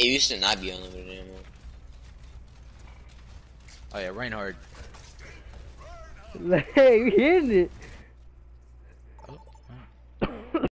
It used to not be unlimited anymore. Oh yeah, Reinhardt. hey, you hitting it.